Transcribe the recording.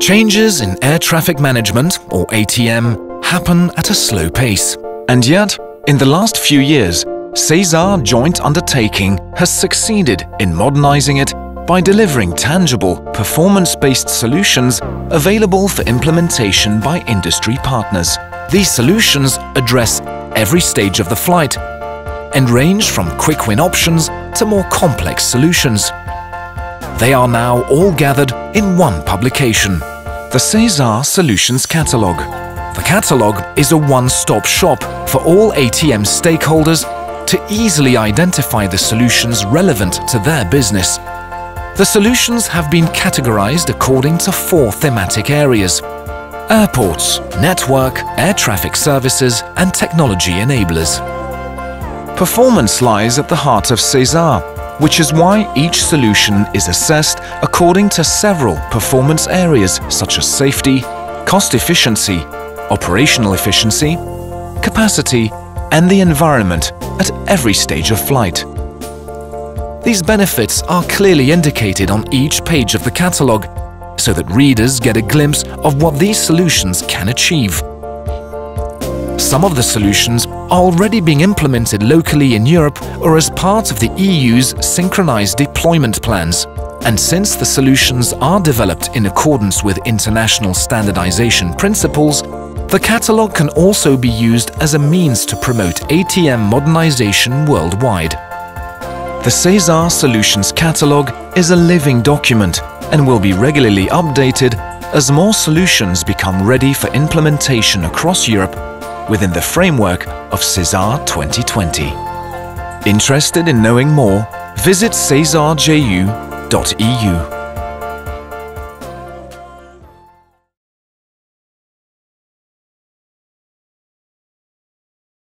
Changes in air traffic management, or ATM, happen at a slow pace. And yet, in the last few years, SESAR joint undertaking has succeeded in modernizing it by delivering tangible, performance-based solutions available for implementation by industry partners. These solutions address every stage of the flight and range from quick-win options to more complex solutions. They are now all gathered in one publication, the SESAR Solutions Catalogue. The catalogue is a one-stop shop for all ATM stakeholders to easily identify the solutions relevant to their business. The solutions have been categorized according to four thematic areas airports, network, air traffic services and technology enablers. Performance lies at the heart of SESAR, which is why each solution is assessed according to several performance areas such as safety, cost efficiency, operational efficiency, capacity and the environment at every stage of flight. These benefits are clearly indicated on each page of the catalogue so that readers get a glimpse of what these solutions can achieve. Some of the solutions already being implemented locally in Europe or as part of the EU's synchronized deployment plans. And since the solutions are developed in accordance with international standardization principles, the catalogue can also be used as a means to promote ATM modernization worldwide. The SESAR Solutions Catalogue is a living document and will be regularly updated as more solutions become ready for implementation across Europe within the framework of SESAR 2020. Interested in knowing more? Visit sesarju.eu.